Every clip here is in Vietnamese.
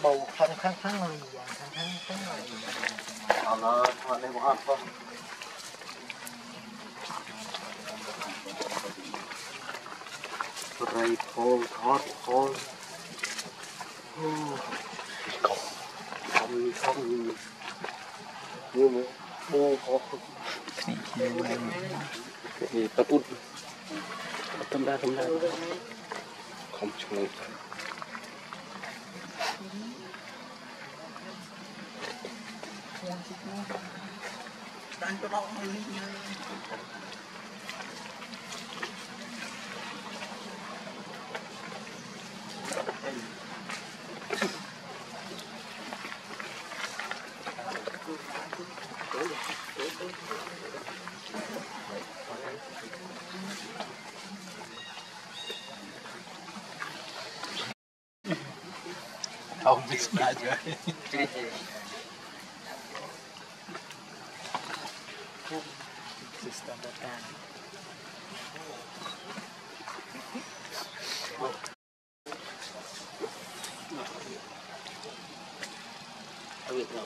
เบาข้างข้างข้างเลยข้างข้างข้างเลยเอาละทอดในบ้านก็ไรพองทอดพองโอ้ทำทำนี่นี่มั้ยบูขอนี่ประตูทำได้ทำได้ขอบคุณ I'll miss Madra. Sister Botani. I wait now.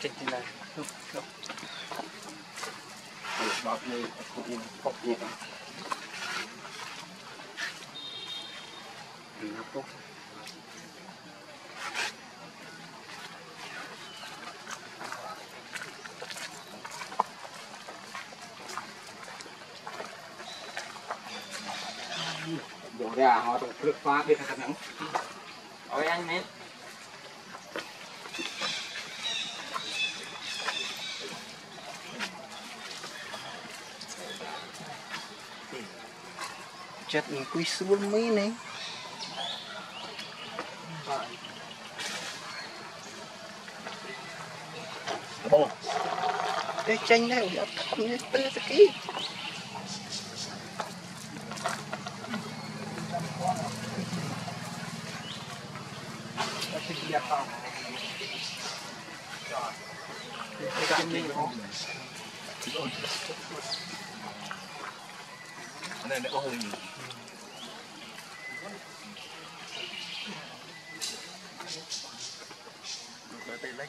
Checking that. Look, I put in pop រះហោទៅព្រឹកផ្លាទៀតខាងហ្នឹងអរអញមែនចិត្តអង្គុយស្រួលមែនទេបងតែចេញដែរអត់ធំទេពេលស្គី Japan. And then all in. Look at the leg.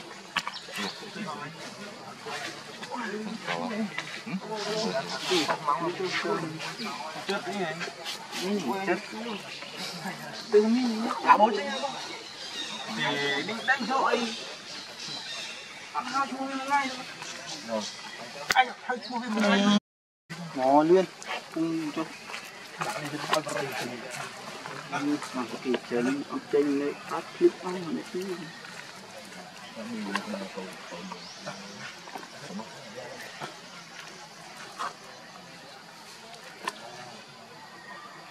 từ mình cả bốn xe thì định đánh rồi ăn hai chua với ngay anh hai chua với ngay ngò luôn cung cho như mà có thể chân ông chân này áp clip ăn Kami, yung mga